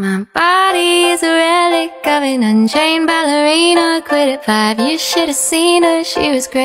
My body is a relic of an unchained ballerina. Quit at five, you should have seen her, she was great.